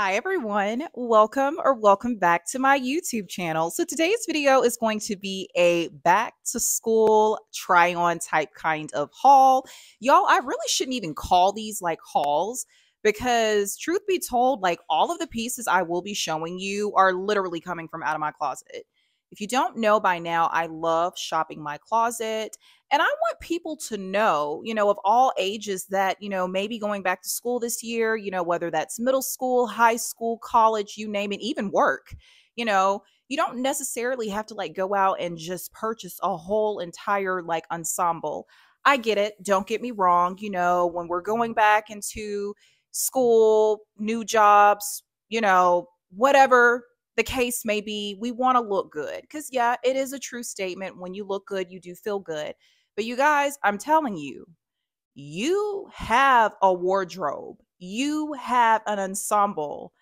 Hi everyone, welcome or welcome back to my YouTube channel. So today's video is going to be a back to school try on type kind of haul. Y'all, I really shouldn't even call these like hauls because truth be told, like all of the pieces I will be showing you are literally coming from out of my closet. If you don't know by now, I love shopping my closet. And I want people to know, you know, of all ages that, you know, maybe going back to school this year, you know, whether that's middle school, high school, college, you name it, even work, you know, you don't necessarily have to like go out and just purchase a whole entire like ensemble. I get it. Don't get me wrong. You know, when we're going back into school, new jobs, you know, whatever the case may be, we want to look good. Because, yeah, it is a true statement. When you look good, you do feel good. But you guys, I'm telling you, you have a wardrobe, you have an ensemble.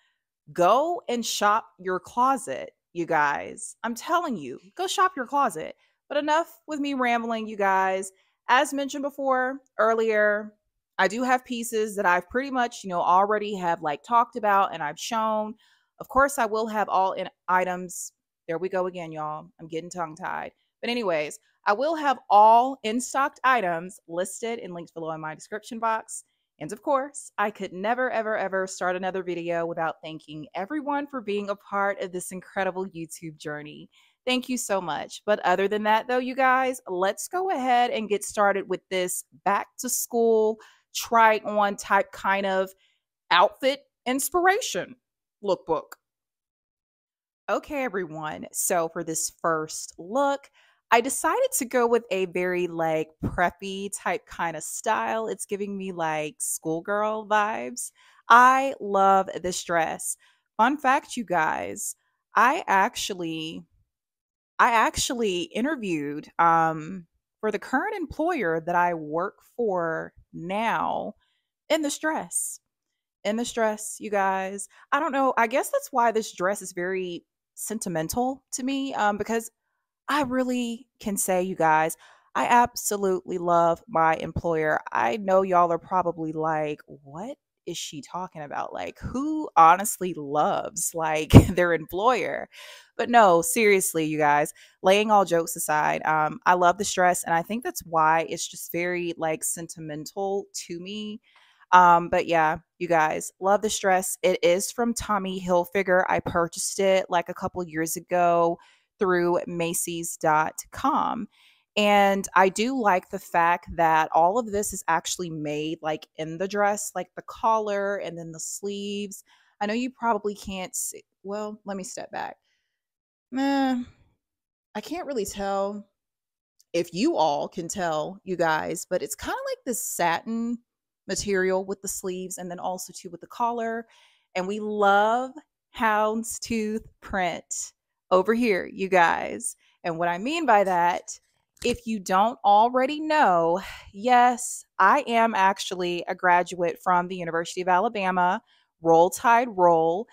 Go and shop your closet, you guys. I'm telling you, go shop your closet. But enough with me rambling, you guys. As mentioned before earlier, I do have pieces that I've pretty much, you know, already have like talked about and I've shown. Of course, I will have all in items. There we go again, y'all. I'm getting tongue tied. But, anyways, I will have all in stocked items listed and linked below in my description box. And of course, I could never, ever, ever start another video without thanking everyone for being a part of this incredible YouTube journey. Thank you so much. But other than that, though, you guys, let's go ahead and get started with this back to school, try on type kind of outfit inspiration lookbook. Okay, everyone. So for this first look, I decided to go with a very like preppy type kind of style. It's giving me like schoolgirl vibes. I love this dress. Fun fact, you guys, I actually I actually interviewed um for the current employer that I work for now in this dress in this dress, you guys. I don't know. I guess that's why this dress is very sentimental to me um, because I really can say, you guys, I absolutely love my employer. I know y'all are probably like, what is she talking about? Like, who honestly loves like their employer? But no, seriously, you guys, laying all jokes aside, um, I love the stress, and I think that's why it's just very like sentimental to me. Um, but yeah, you guys, love this dress. It is from Tommy Hilfiger. I purchased it like a couple years ago through Macy's.com. And I do like the fact that all of this is actually made like in the dress, like the collar and then the sleeves. I know you probably can't see. Well, let me step back. Man, I can't really tell if you all can tell, you guys, but it's kind of like this satin material with the sleeves and then also too with the collar. And we love houndstooth print over here, you guys. And what I mean by that, if you don't already know, yes, I am actually a graduate from the University of Alabama, Roll Tide Roll.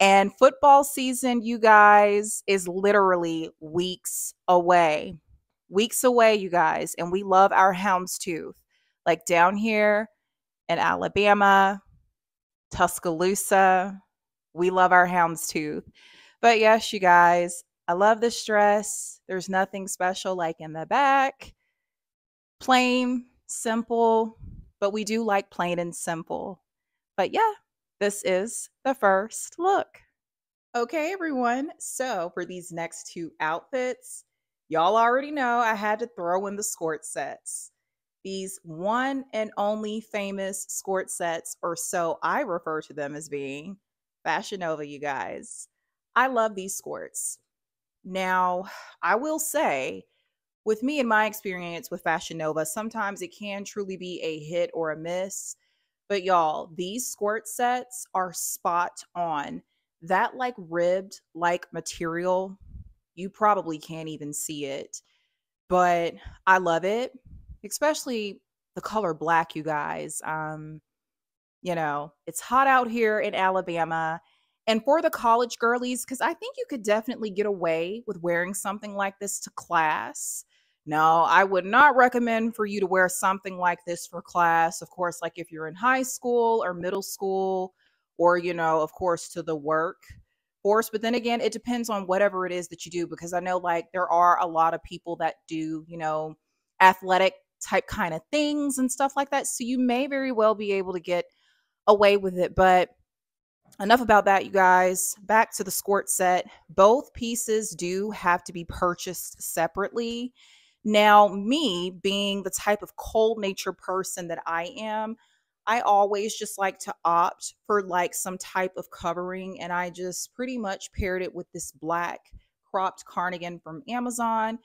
And football season, you guys, is literally weeks away. Weeks away, you guys. And we love our houndstooth. Like down here, in Alabama, Tuscaloosa. We love our houndstooth. But yes, you guys, I love this dress. There's nothing special like in the back. Plain, simple, but we do like plain and simple. But yeah, this is the first look. Okay, everyone. So for these next two outfits, y'all already know I had to throw in the skirt sets these one and only famous skirt sets, or so I refer to them as being, Fashion Nova, you guys. I love these skirts. Now, I will say, with me and my experience with Fashion Nova, sometimes it can truly be a hit or a miss. But y'all, these skirt sets are spot on. That like ribbed like material, you probably can't even see it. But I love it especially the color black, you guys. Um, you know, it's hot out here in Alabama. And for the college girlies, because I think you could definitely get away with wearing something like this to class. No, I would not recommend for you to wear something like this for class. Of course, like if you're in high school or middle school or, you know, of course, to the work force. But then again, it depends on whatever it is that you do, because I know like there are a lot of people that do, you know, athletic type kind of things and stuff like that. So you may very well be able to get away with it. But enough about that, you guys. Back to the skirt set. Both pieces do have to be purchased separately. Now, me being the type of cold nature person that I am, I always just like to opt for like some type of covering. And I just pretty much paired it with this black cropped cardigan from Amazon.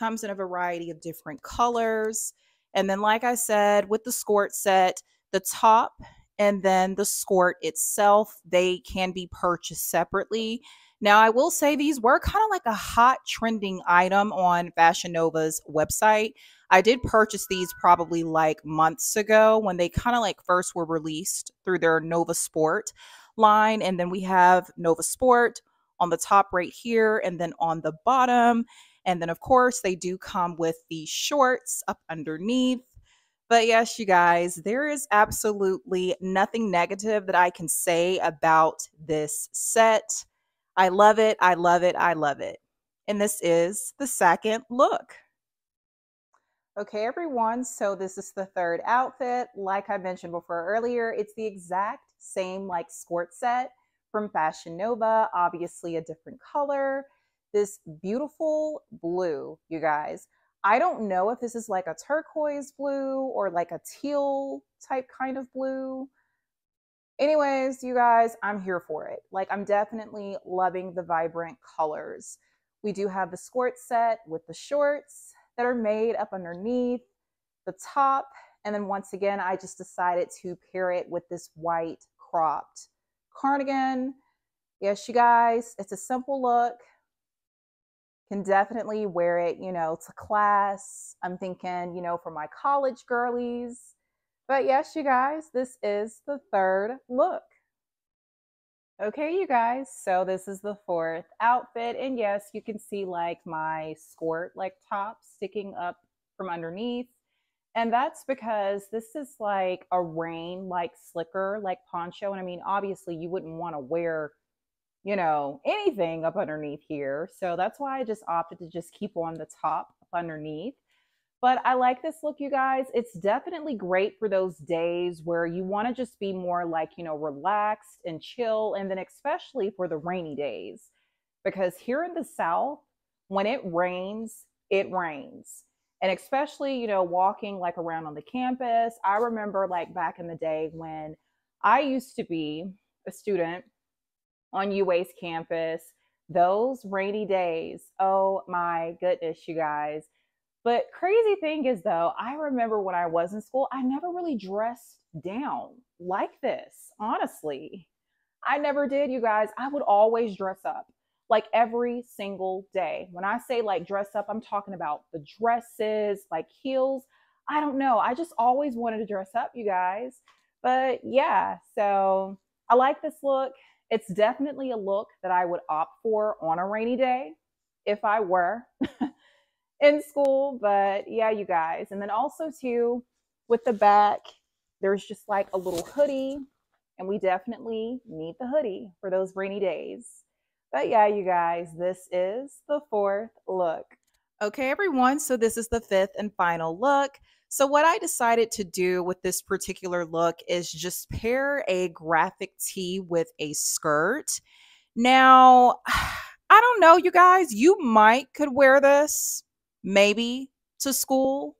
Comes in a variety of different colors. And then, like I said, with the skirt set, the top and then the skirt itself, they can be purchased separately. Now, I will say these were kind of like a hot trending item on Fashion Nova's website. I did purchase these probably like months ago when they kind of like first were released through their Nova Sport line. And then we have Nova Sport on the top right here and then on the bottom. And then, of course, they do come with the shorts up underneath. But yes, you guys, there is absolutely nothing negative that I can say about this set. I love it. I love it. I love it. And this is the second look. Okay, everyone. So this is the third outfit. Like I mentioned before earlier, it's the exact same like skirt set from Fashion Nova. Obviously a different color. This beautiful blue, you guys. I don't know if this is like a turquoise blue or like a teal type kind of blue. Anyways, you guys, I'm here for it. Like, I'm definitely loving the vibrant colors. We do have the skirt set with the shorts that are made up underneath the top. And then once again, I just decided to pair it with this white cropped cardigan. Yes, you guys, it's a simple look can definitely wear it, you know, to class. I'm thinking, you know, for my college girlies. But yes, you guys, this is the third look. Okay, you guys, so this is the fourth outfit. And yes, you can see like my skirt like top sticking up from underneath. And that's because this is like a rain like slicker like poncho. And I mean, obviously, you wouldn't want to wear you know, anything up underneath here. So that's why I just opted to just keep on the top up underneath. But I like this look, you guys. It's definitely great for those days where you want to just be more like, you know, relaxed and chill. And then especially for the rainy days. Because here in the South, when it rains, it rains. And especially, you know, walking like around on the campus. I remember like back in the day when I used to be a student on UA's campus. Those rainy days, oh my goodness, you guys. But crazy thing is, though, I remember when I was in school, I never really dressed down like this, honestly. I never did, you guys. I would always dress up like every single day. When I say like dress up, I'm talking about the dresses, like heels. I don't know. I just always wanted to dress up, you guys. But yeah, so I like this look. It's definitely a look that I would opt for on a rainy day if I were in school. But yeah, you guys. And then also, too, with the back, there's just like a little hoodie. And we definitely need the hoodie for those rainy days. But yeah, you guys, this is the fourth look. Okay, everyone. So this is the fifth and final look. So, what I decided to do with this particular look is just pair a graphic tee with a skirt. Now, I don't know, you guys, you might could wear this maybe to school.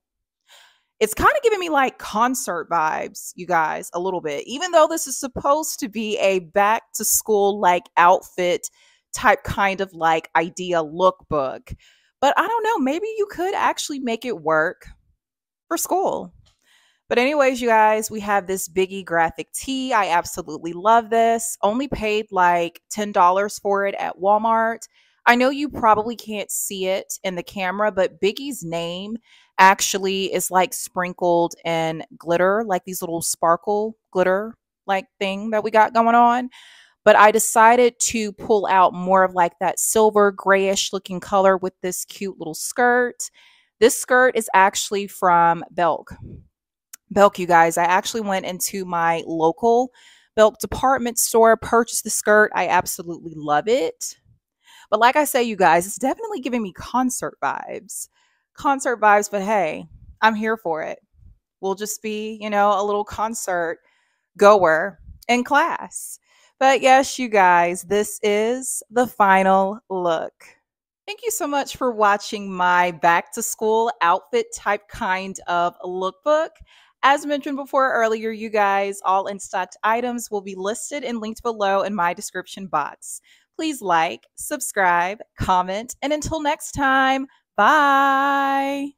It's kind of giving me like concert vibes, you guys, a little bit. Even though this is supposed to be a back to school like outfit type kind of like idea lookbook. But I don't know, maybe you could actually make it work for school. But, anyways, you guys, we have this Biggie graphic tee. I absolutely love this. Only paid like $10 for it at Walmart. I know you probably can't see it in the camera, but Biggie's name actually is like sprinkled in glitter, like these little sparkle glitter like thing that we got going on. But I decided to pull out more of like that silver grayish looking color with this cute little skirt. This skirt is actually from Belk. Belk, you guys. I actually went into my local Belk department store, purchased the skirt. I absolutely love it. But like I say, you guys, it's definitely giving me concert vibes. Concert vibes, but hey, I'm here for it. We'll just be, you know, a little concert goer in class. But yes, you guys, this is the final look. Thank you so much for watching my back to school outfit type kind of lookbook. As mentioned before earlier, you guys, all in stocked items will be listed and linked below in my description box. Please like, subscribe, comment, and until next time, bye.